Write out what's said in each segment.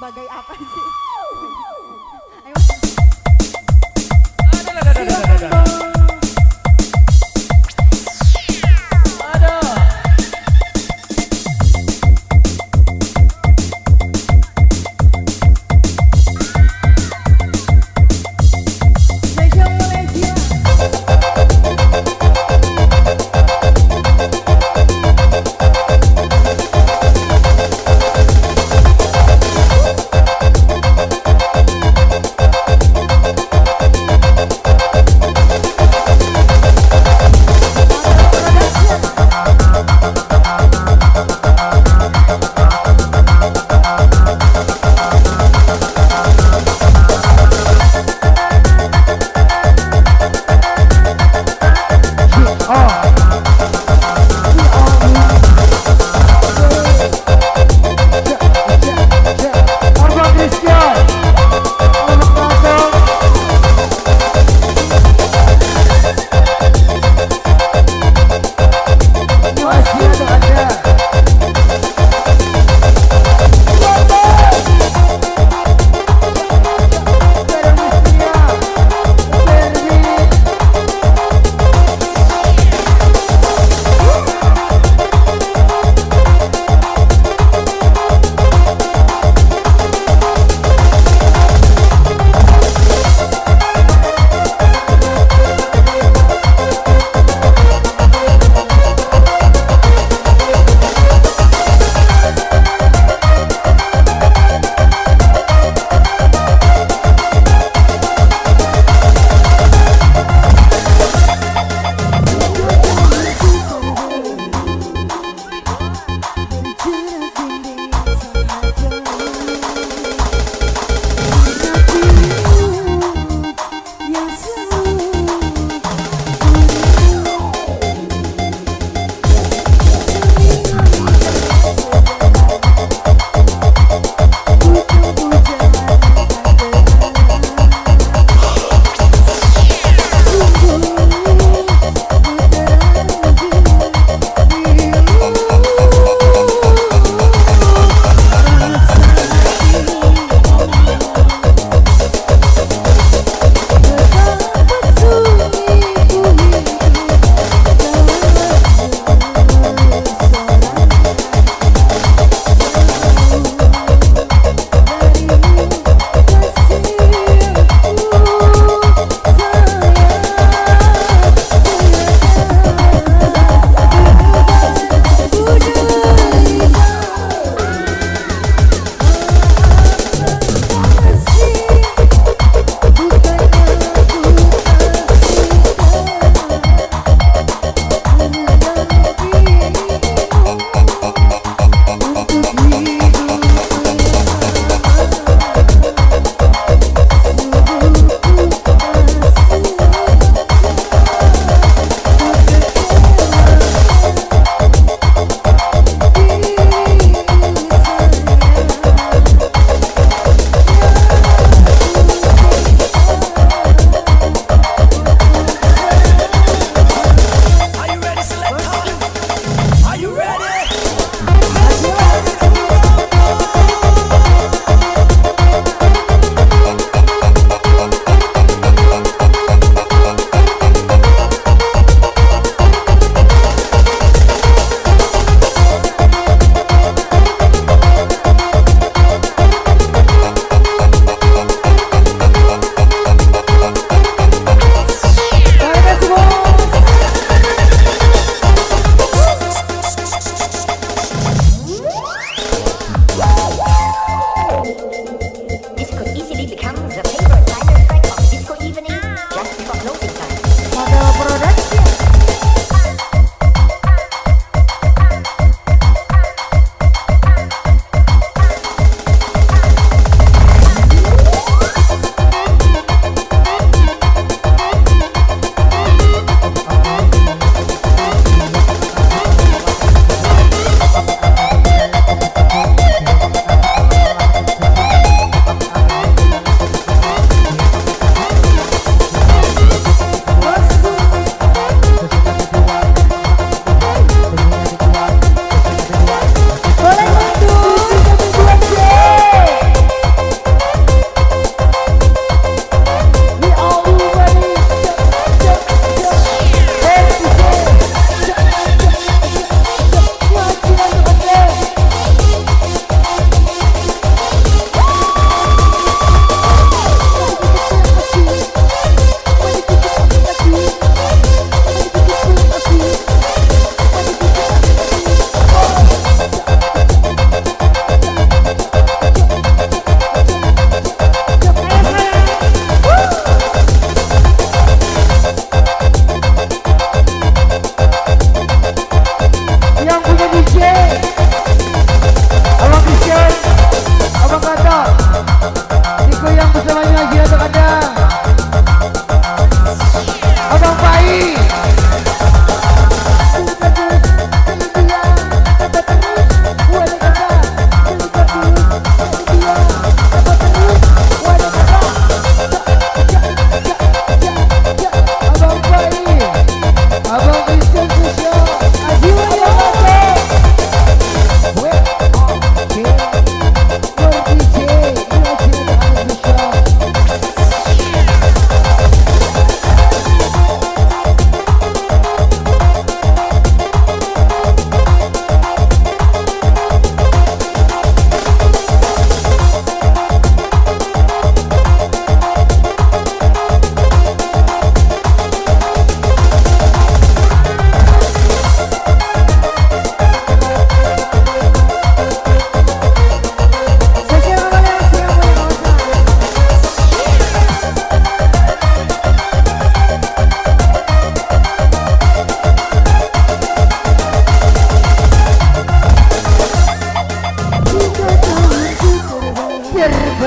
sebagai apa sih? Ayo.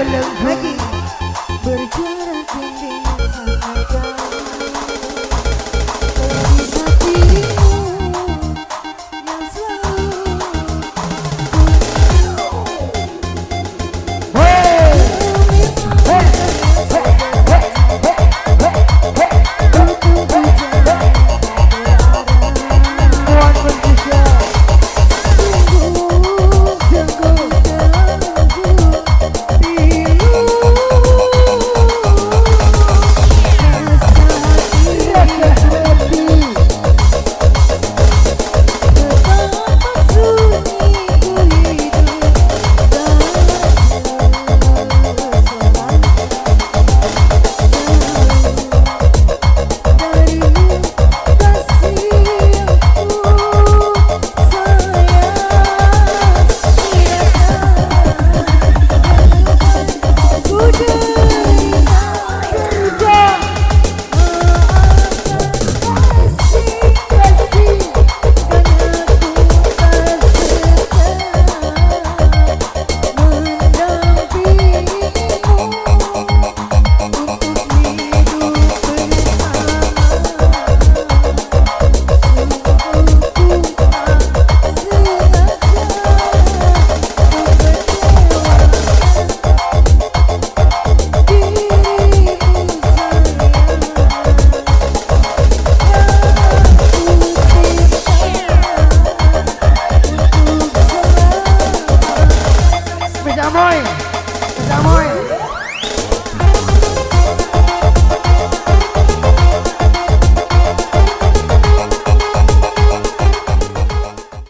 Maggie.